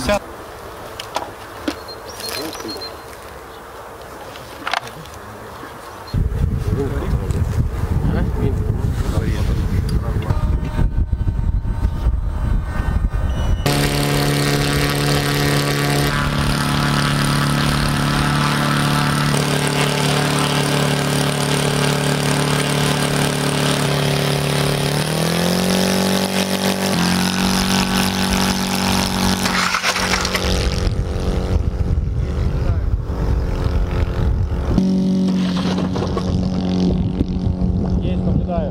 50. Есть,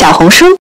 小红书。